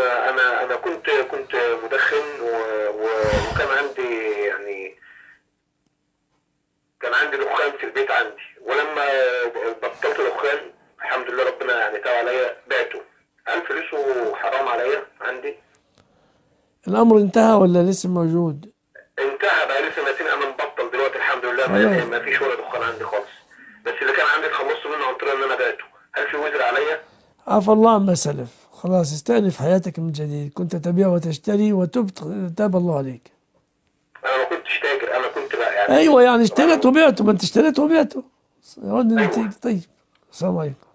أنا أنا أنا كنت كنت مدخن وكان عندي يعني كان عندي دخان في البيت عندي. ولما بطلت دخان الحمد لله ربنا يعني تاب عليا بعته. هل فلوسه حرام عليا عندي؟ الأمر انتهى ولا لسه موجود؟ انتهى بقى لي سنتين أنا مبطل دلوقتي الحمد لله. ما, ما فيش ولا دخان عندي خالص. بس اللي كان عندي اتخلصت منه عن طريق إن أنا بعته. هل في وزر عليا؟ عفى الله عما سلف. خلاص استأنف حياتك من جديد. كنت تبيع وتشتري وتبت. تاب الله عليك. أنا ما كنتش تاجر أنا كنت بقى يعني أيوة يعني اشتريت وبعته. ما أنت اشتريت وبعته. يقعد نتيجة طيب السلام عليكم.